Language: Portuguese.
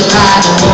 Jogar